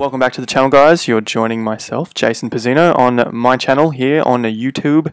Welcome back to the channel, guys. You're joining myself, Jason Pizzino, on my channel here on YouTube.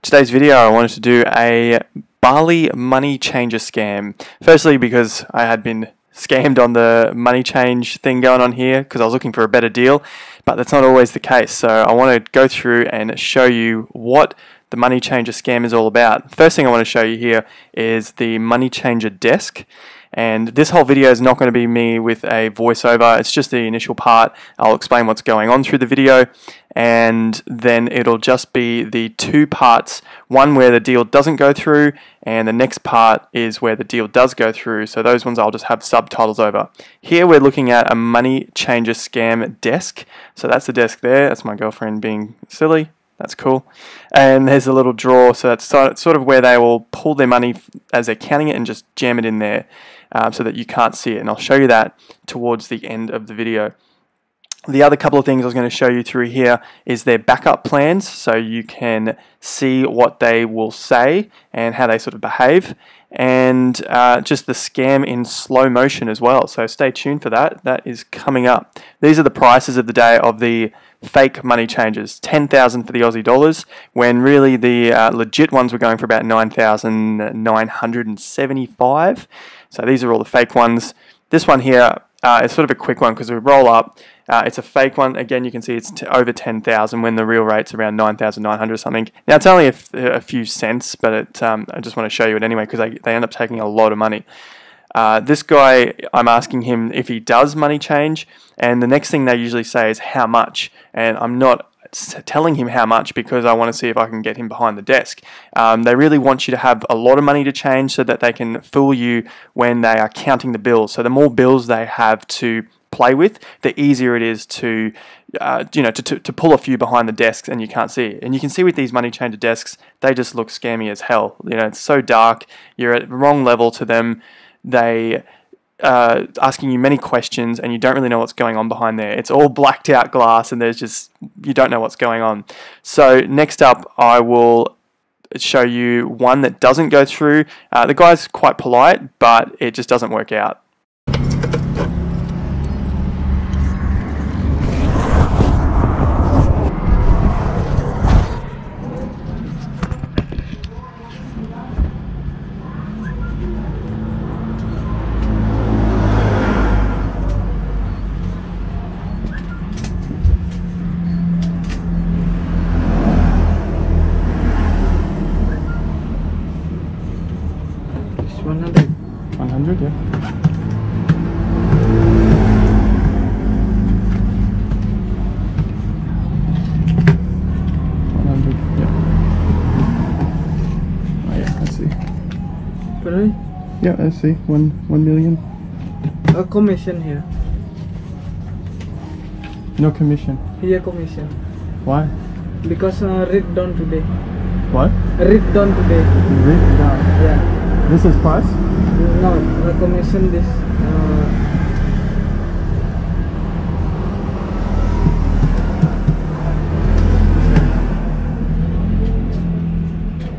Today's video, I wanted to do a Bali money changer scam. Firstly, because I had been scammed on the money change thing going on here because I was looking for a better deal, but that's not always the case. So I want to go through and show you what the money changer scam is all about. First thing I want to show you here is the money changer desk. And this whole video is not going to be me with a voiceover, it's just the initial part. I'll explain what's going on through the video, and then it'll just be the two parts one where the deal doesn't go through, and the next part is where the deal does go through. So those ones I'll just have subtitles over. Here we're looking at a money changer scam desk. So that's the desk there, that's my girlfriend being silly. That's cool. And there's a little drawer, so that's sort of where they will pull their money as they're counting it and just jam it in there um, so that you can't see it. And I'll show you that towards the end of the video. The other couple of things I was going to show you through here is their backup plans so you can see what they will say and how they sort of behave and uh, just the scam in slow motion as well. So stay tuned for that. That is coming up. These are the prices of the day of the fake money changes 10,000 for the Aussie dollars when really the uh, legit ones were going for about 9,975 so these are all the fake ones. This one here uh, is sort of a quick one because we roll up. Uh, it's a fake one. Again you can see it's over 10,000 when the real rate's around 9,900 something. Now it's only a, few cents but it, um, I just want to show you it anyway because they, they end up taking a lot of money. Uh, this guy, I'm asking him if he does money change, and the next thing they usually say is how much, and I'm not telling him how much because I want to see if I can get him behind the desk. Um, they really want you to have a lot of money to change so that they can fool you when they are counting the bills. So the more bills they have to play with, the easier it is to, uh, you know, to, to, to, pull a few behind the desks and you can't see. And you can see with these money changer desks, they just look scammy as hell. You know, it's so dark. You're at the wrong level to them they uh, asking you many questions and you don't really know what's going on behind there. It's all blacked out glass and there's just, you don't know what's going on. So next up, I will show you one that doesn't go through. Uh, the guy's quite polite, but it just doesn't work out. Yeah, I see. One one million. A commission here. No commission. Here commission. Why? Because uh, read down today. What? Read down today. Read down. Yeah. This is pass? No, the commission this. Uh,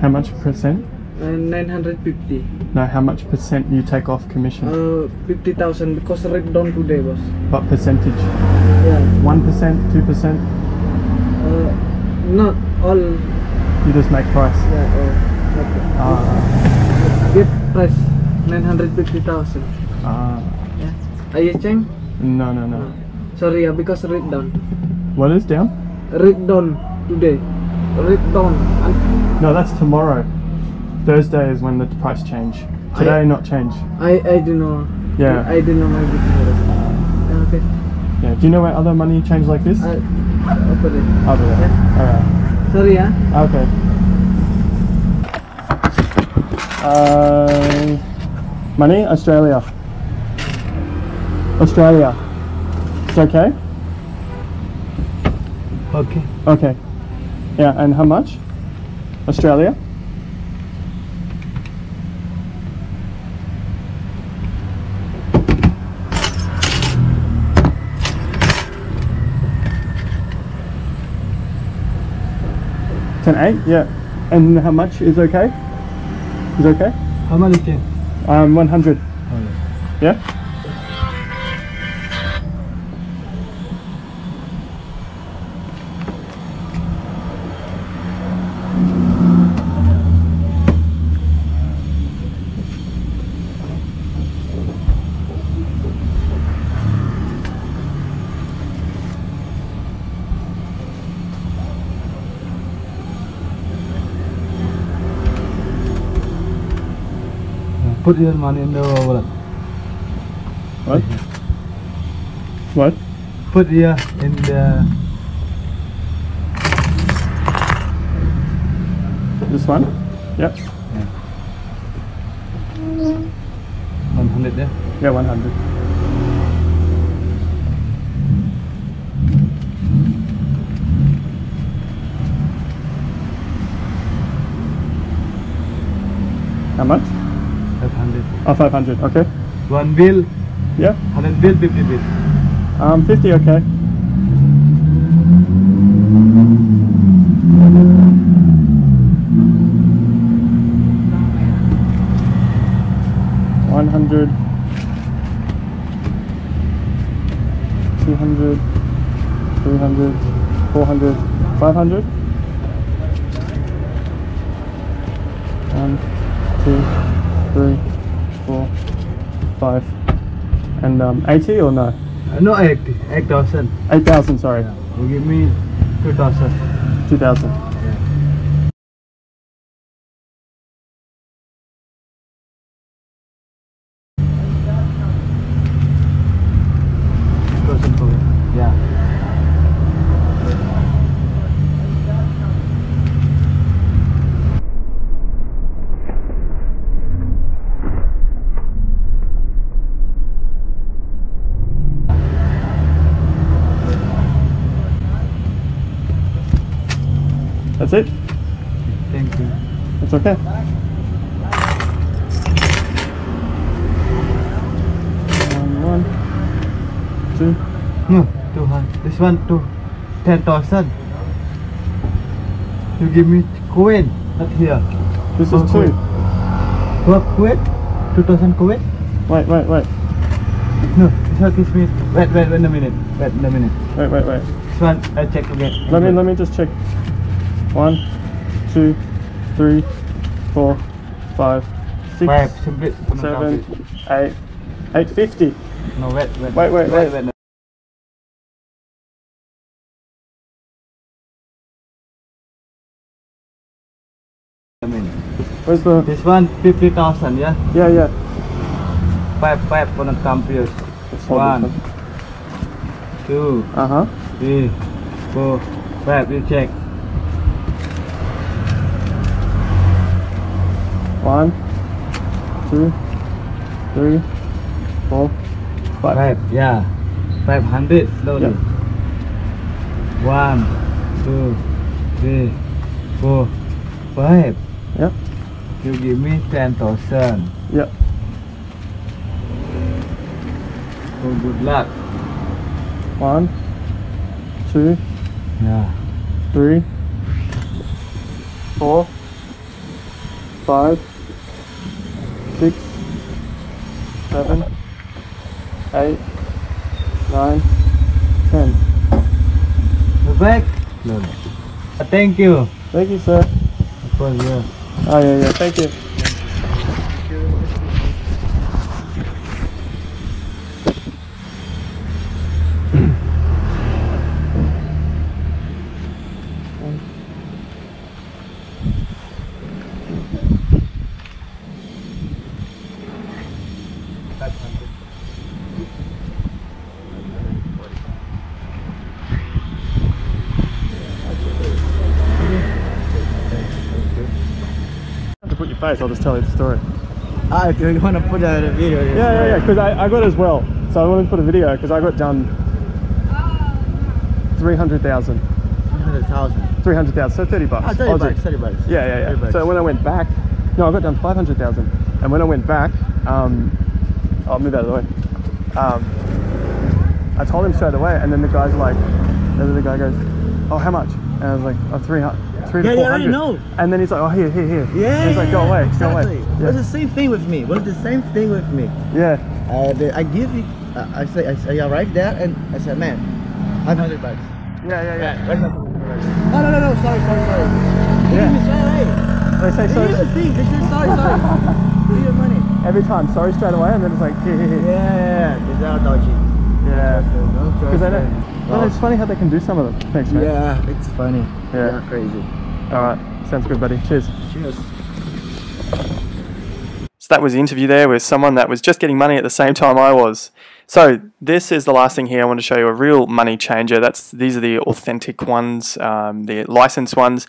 How much percent? Uh, 950. No, how much percent you take off commission? Uh, 50,000 because rate down today, boss. What percentage? Yeah. 1%, 2%? Uh, not all. You just make price? Yeah, oh. Okay. Ah. Get price 950,000. Ah. Yeah. Are you chang? No, no, no. Uh, sorry, yeah, because rate down. What is down? Rate down today. Rate down. No, that's tomorrow. Thursday is when the price change. Today, I, not change. I I don't know. Yeah. I, I don't know my business. Okay. Yeah. Do you know where other money change like this? I, over there. Over there. Yeah. Alright. Sorry, yeah. Okay. Uh, money, Australia. Australia. It's okay? Okay. Okay. Yeah, and how much? Australia? Ten eight, yeah. And how much is okay? Is okay? How much many ten? Um, one hundred. Yeah. Put your money in the wallet. What? What? Put here in the This one? Yep. 100 there. Yeah, 100. How much? 500. Oh, 500. Okay. One bill, Yeah. 100 bill, 50 bill. Um, 50, okay. One hundred, two hundred, three hundred, four hundred, five hundred. One, two, three, five and um, 80 or no? Uh, no, 80, 8,000. 8,000, sorry. Yeah. You give me 2,000. 2,000. That's it. Thank you. It's okay. Um, one, two. No, 200. This one, two, 10,000. You give me coin, not here. This is two. What Kuwait? 2000 Kuwait? Wait, wait, wait, No, this one gives me. Wait, wait, wait a minute. Wait a minute. wait, wait, wait. This one, I check again. Let me let me just check. One, two, three, four, five, six, Five, simply. no, seven, eight, eight fifty. No, wait, wait. Wait, wait, wait. wait. I mean, Where's the? this one 50,000, yeah? Yeah, yeah. Five, five on the computers. One, two, Uh huh. three, four, five. You check. One, two, three, four, five. Five, yeah. 500 slowly. Yeah. One, two, three, four, five. Yep. You give me 10,000. Yep. So good luck. One, two, Yeah. three, four, five, six, seven, eight, nine, ten. The back. Slowly. Uh, Thank you. Thank you, sir. For your Oh yeah, yeah. Thank you. To put your face, I'll just tell you the story. Ah, you want to put that in a video? Yeah, yeah, yeah. Because I, I got as well. So I wanted to put a video because I got done three hundred thousand. 100,000. 300,000, so 30 bucks. Ah, 30 Aussie. bucks, 30 bucks. Yeah, yeah, yeah. So when I went back, no, I got done 500,000. And when I went back, um, I'll move out of the way. Um, I told him straight away, and then the guy's like, and then the guy goes, oh, how much? And I was like, oh, 300, three to Yeah, yeah, I 400. know. And then he's like, oh, here, here, here. Yeah. And he's like, go away, exactly. go away. It was the same thing with me. It was the same thing with me. Yeah, Uh, the, I give you, uh, I say, I, say, I arrived there and I said, man, 100 bucks. yeah, yeah, yeah. My No, no, no, no, sorry, sorry, sorry. They Yeah. give me straight away. They say They sorry use the thing. They say sorry, sorry. Give me your money. every time, sorry straight away, and then it's like, here, here, Yeah, here. yeah, yeah. They are dodgy. Yeah. Because they don't. Them. Well, it's funny how they can do some of them. Thanks, man. Yeah, it's funny. Yeah. They're crazy. All right. Sounds good, buddy. Cheers. Cheers. So that was the interview there with someone that was just getting money at the same time I was. So this is the last thing here. I want to show you a real money changer. That's these are the authentic ones, um, the licensed ones.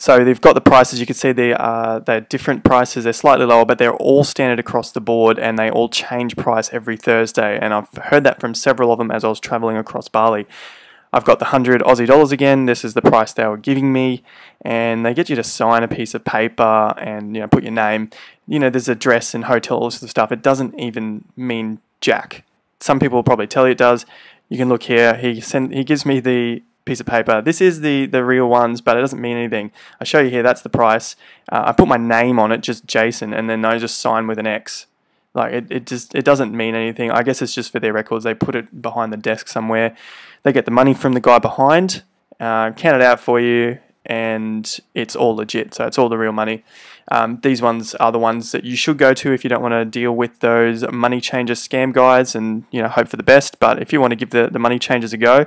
So they've got the prices. You can see they are uh, they're different prices. They're slightly lower, but they're all standard across the board, and they all change price every Thursday. And I've heard that from several of them as I was traveling across Bali. I've got the 100 Aussie dollars again. This is the price they were giving me. And they get you to sign a piece of paper and you know put your name. You know, there's address and hotels and stuff. It doesn't even mean jack. Some people will probably tell you it does. You can look here. He send, he gives me the piece of paper. This is the, the real ones, but it doesn't mean anything. I show you here, that's the price. Uh, I put my name on it, just Jason, and then I just sign with an X. Like it, it just it doesn't mean anything. I guess it's just for their records. They put it behind the desk somewhere. They get the money from the guy behind, uh, count it out for you, and it's all legit. So it's all the real money. Um, these ones are the ones that you should go to if you don't want to deal with those money changer scam guys and you know hope for the best. But if you want to give the, the money changers a go,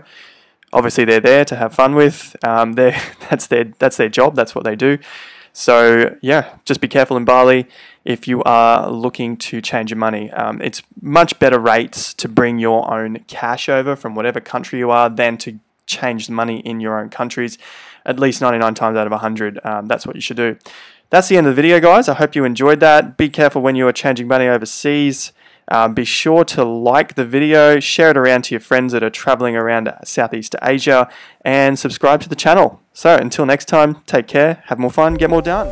obviously they're there to have fun with. Um, that's their that's their job. That's what they do. So yeah, just be careful in Bali if you are looking to change your money. Um, it's much better rates to bring your own cash over from whatever country you are than to change the money in your own countries. At least 99 times out of 100, um, that's what you should do. That's the end of the video, guys. I hope you enjoyed that. Be careful when you are changing money overseas. Um, be sure to like the video, share it around to your friends that are traveling around Southeast Asia, and subscribe to the channel. So until next time, take care, have more fun, get more done.